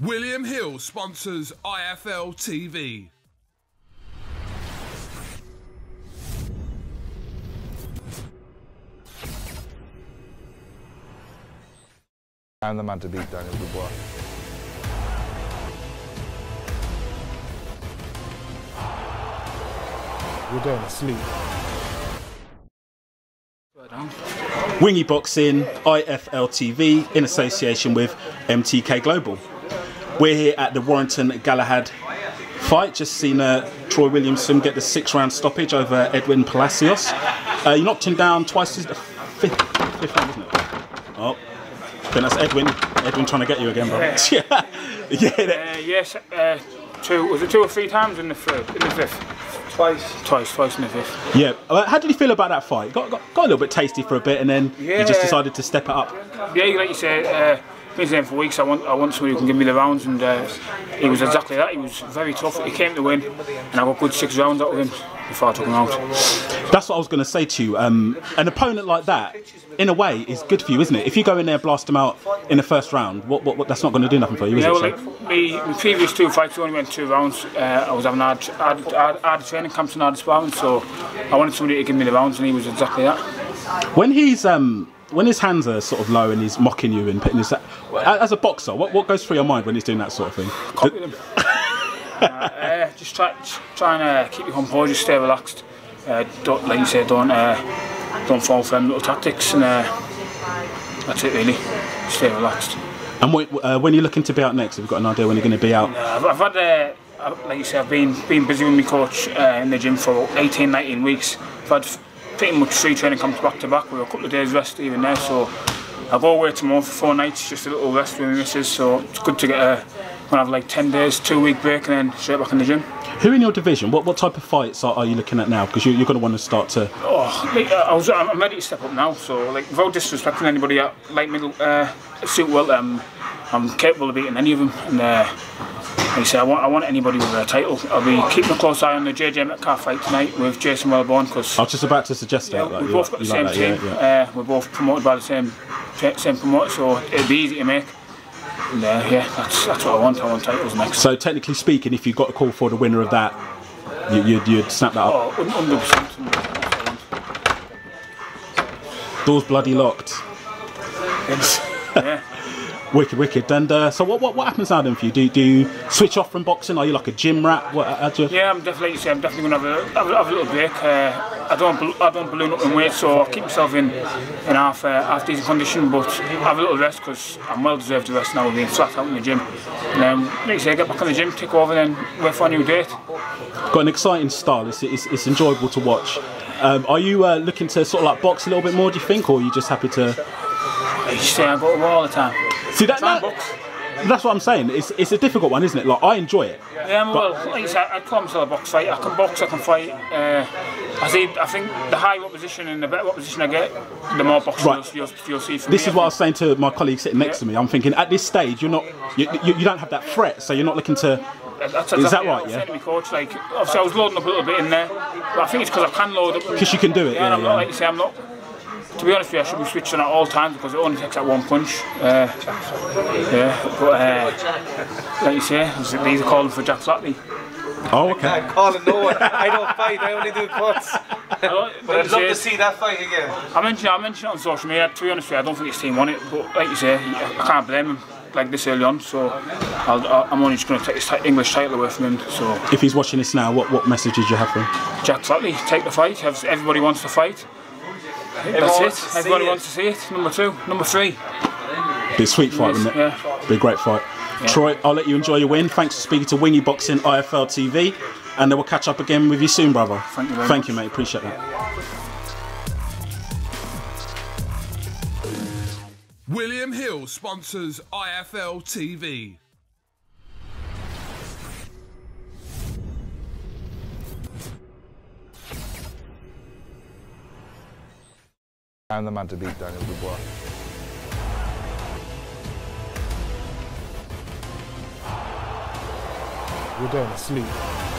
William Hill sponsors IFL TV. I'm the man to beat Daniel Dubois. You're going to sleep. Wingy Boxing, IFL TV, in association with MTK Global. We're here at the Warrington Galahad fight. Just seen uh, Troy Williamson get the six round stoppage over Edwin Palacios. Uh, you knocked him down twice. Is the fifth, fifth round, isn't it? Oh, then that's Edwin. Edwin trying to get you again, bro. yeah, yeah. that- Uh, yes, uh, two. Was it two or three times in the third, in the fifth? Twice. Twice, twice in the fifth. yeah. Uh, how did you feel about that fight? Got, got got a little bit tasty for a bit, and then you just decided to step it up. Yeah, like you said, uh, been saying for weeks. I want, I want somebody who can give me the rounds, and uh, he was exactly that. He was very tough. He came to win, and I got good six rounds out of him before I took him out. That's what I was going to say to you. Um, an opponent like that, in a way, is good for you, isn't it? If you go in there, and blast them out in the first round, what, what, what that's not going to do nothing for you, is Yeah, it? well, So- like my previous two fights we only went two rounds. Uh, I was having hard, hard, hard, hard training camps and hard sparring, so I wanted somebody to give me the rounds, and he was exactly that. when he's um, when his hands are sort of low and he's mocking you and putting his as a boxer, what, what goes through your mind when he's doing that sort of thing? Them. uh, just try, try and uh, keep your composure, stay relaxed. Uh, don't, like you said, don't uh, don't fall for them little tactics, and uh, that's it really. Stay relaxed. And when, uh, when you're looking to be out next, have you got an idea when you're going to be out? Uh, I've, I've had, uh, like you said, I've been been busy with my coach uh, in the gym for 18, 19 weeks. I've had pretty much three training camps back to back with a couple of days rest even there. So I go away tomorrow for four nights, just a little rest with my missus. So it's good to get a when I have like 10 days, two week break, and then straight back in the gym. Who in your division? What, what type of fights are, are you looking at now? Because you, you're going to want to start to. Oh, like, uh, I was, I'm I'm ready to step up now. So, like, without disrespecting anybody at light middle uh, suit well, um, I'm capable of beating any of them. And uh, like I say, I want, I want anybody with a title. I'll be keeping a close eye on the JJ Metcalf fight tonight with Jason Welborn because I was just about to suggest that. like, we've both got the same like that, team. yeah, yeah. Uh, we're both promoted by the same same promoter, so it'll be easy to make. And uh, yeah, that's that's what I want. I want titles next. So technically speaking, if you got a call for the winner of that, you, you'd, you'd snap that up. Oh, 100%. That's what Doors bloody locked. Yeah. Wicked, wicked. And uh, so, what, what what happens now then for you? Do, do you switch off from boxing? Are you like a gym rat? What, how do you... Yeah, I'm definitely. Say, I'm definitely going to have a, have, a, have a little break. Uh, I don't, I don't balloon up in weight, so I keep myself in in half uh, half decent condition, but have a little rest because I'm well deserved to rest now. With being flat out in the gym, and um, like you say, get back in the gym, take over, then wait for a new date. Got an exciting style. It's, it's, it's enjoyable to watch. Um, are you uh, looking to sort of like box a little bit more? Do you think, or are you just happy to? You say, I go to war all the time. See that? That that's what I'm saying. It's it's a difficult one, isn't it? Like I enjoy it. Yeah, well, like you say, I call myself a box fighter. I can box, I can fight. Uh, I see. I think the higher up position and the better up position I get, the more boxing Right. you'll, you'll, you'll see from This me. is what I was saying to my colleague sitting next to me. I'm thinking at this stage you're not you, you, you don't have that threat, so you're not looking to. That's Is that right, I yeah? to coach. Like, obviously, I was loading up a little bit in there, but I think it's because I can load up. Because you can do it, Yeah, and I'm yeah, not like you say. I'm not. To be honest with you, I should be switching at all times because it only takes that one punch. Uh, yeah, but uh, like you say, these are calling for Jack Flatley. Oh, okay. I'm calling no one. I don't fight. I only do cuts. But But I'd love to see that fight again. I mentioned, I mentioned it on social media. To be honest with you, I don't think his team won it, but like you say, I can't blame him like this early on. So I'll, I'm only just going to take his ti- English title away from him. So If he's watching this now, what, what message did you have for him? Jack Flatley, take the fight. Everybody wants to fight. That's it. to Everybody wants to see it. Number two, number three. Be a sweet fight, wouldn't it? Yeah. Be a great fight. Troy, I'll let you enjoy your win. Thanks for speaking to Wingy Boxing IFL TV, and then we'll catch up again with you soon, brother. Thank you very Thank much. you, mate. Appreciate that. William Hill sponsors IFL TV. I'm the man to beat Daniel Dubois. You're going to sleep.